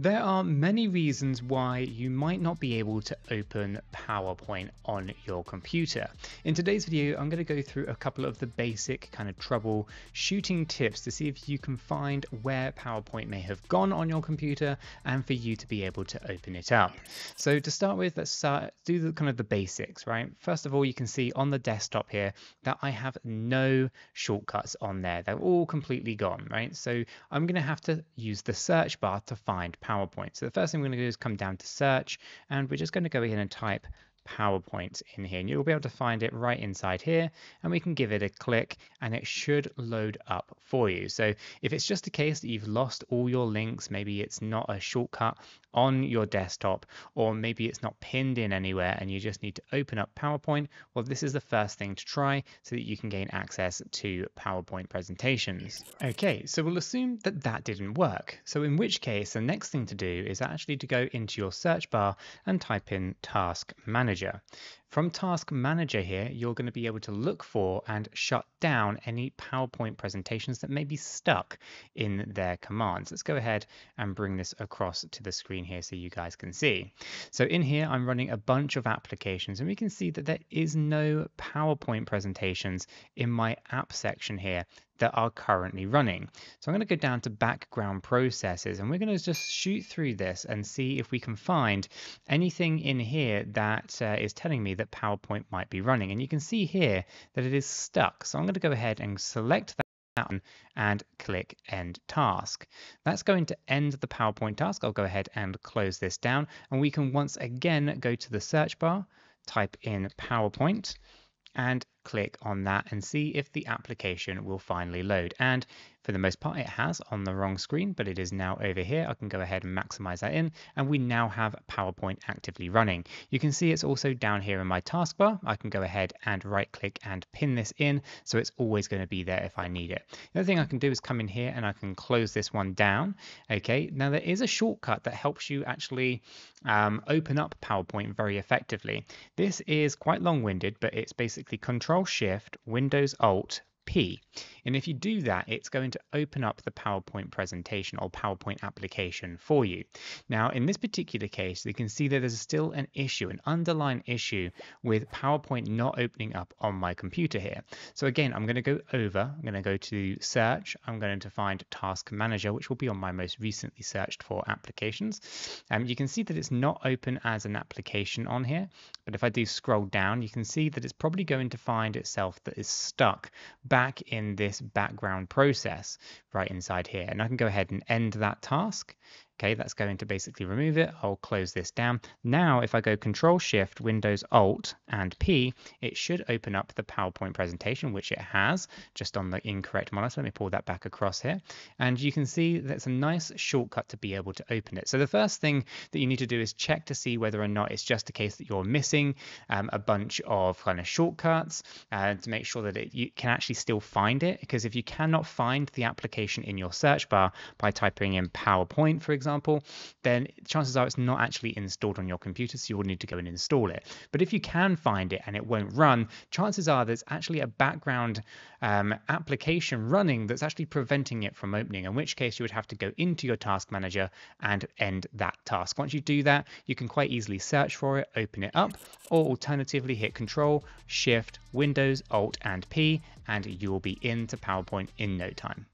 There are many reasons why you might not be able to open PowerPoint on your computer. In today's video, I'm going to go through a couple of the basic kind of troubleshooting tips to see if you can find where PowerPoint may have gone on your computer and for you to be able to open it up. So to start with, let's start, do the kind of the basics, right? First of all, you can see on the desktop here that I have no shortcuts on there. They're all completely gone, right? So I'm going to have to use the search bar to find PowerPoint. So the first thing we're going to do is come down to search and we're just going to go in and type PowerPoint in here and you'll be able to find it right inside here and we can give it a click and it should load up for you. So if it's just a case that you've lost all your links, maybe it's not a shortcut on your desktop, or maybe it's not pinned in anywhere and you just need to open up PowerPoint, well, this is the first thing to try so that you can gain access to PowerPoint presentations. Okay, so we'll assume that that didn't work. So in which case, the next thing to do is actually to go into your search bar and type in Task Manager. From Task Manager here, you're going to be able to look for and shut down any PowerPoint presentations that may be stuck in their commands. Let's go ahead and bring this across to the screen here so you guys can see. So in here, I'm running a bunch of applications and we can see that there is no PowerPoint presentations in my app section here that are currently running. So I'm going to go down to background processes and we're going to just shoot through this and see if we can find anything in here that uh, is telling me that PowerPoint might be running. And you can see here that it is stuck. So I'm going to go ahead and select that and click end task. That's going to end the PowerPoint task. I'll go ahead and close this down and we can once again go to the search bar, type in PowerPoint and click on that and see if the application will finally load. And for the most part, it has on the wrong screen, but it is now over here. I can go ahead and maximize that in, and we now have PowerPoint actively running. You can see it's also down here in my taskbar. I can go ahead and right click and pin this in, so it's always going to be there if I need it. The other thing I can do is come in here and I can close this one down. Okay, now there is a shortcut that helps you actually um, open up PowerPoint very effectively. This is quite long-winded, but it's basically Control Shift, Windows Alt, P. And if you do that, it's going to open up the PowerPoint presentation or PowerPoint application for you. Now, in this particular case, you can see that there's still an issue, an underlying issue with PowerPoint not opening up on my computer here. So again, I'm going to go over, I'm going to go to search, I'm going to find Task Manager, which will be on my most recently searched for applications. Um, you can see that it's not open as an application on here, but if I do scroll down, you can see that it's probably going to find itself that is stuck back in this background process right inside here. And I can go ahead and end that task Okay, that's going to basically remove it. I'll close this down. Now, if I go Control Shift, Windows Alt and P, it should open up the PowerPoint presentation, which it has, just on the incorrect monitor. Let me pull that back across here. And you can see that's a nice shortcut to be able to open it. So the first thing that you need to do is check to see whether or not it's just a case that you're missing um, a bunch of kind of shortcuts uh, to make sure that it, you can actually still find it. Because if you cannot find the application in your search bar by typing in PowerPoint, for example, example, then chances are it's not actually installed on your computer, so you'll need to go and install it. But if you can find it and it won't run, chances are there's actually a background um, application running that's actually preventing it from opening, in which case you would have to go into your task manager and end that task. Once you do that, you can quite easily search for it, open it up, or alternatively hit Control, Shift, Windows, Alt, and P, and you will be into PowerPoint in no time.